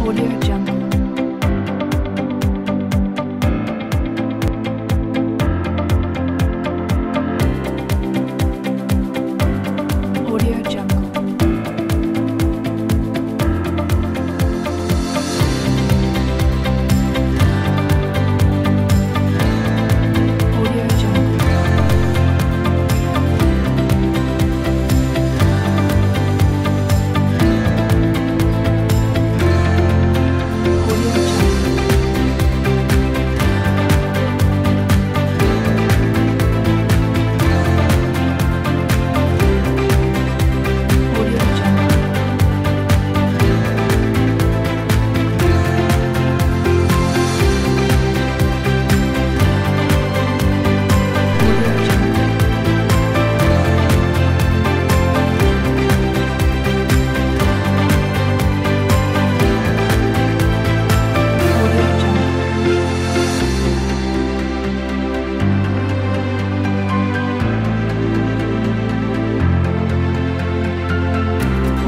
Audio Jungle.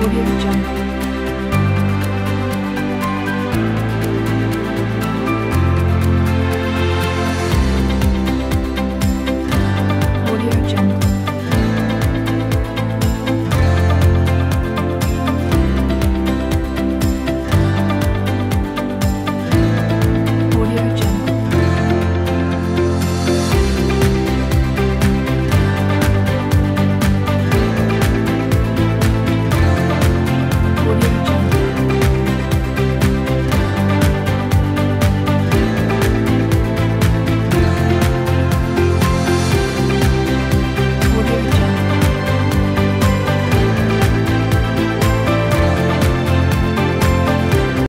Audio Jungle.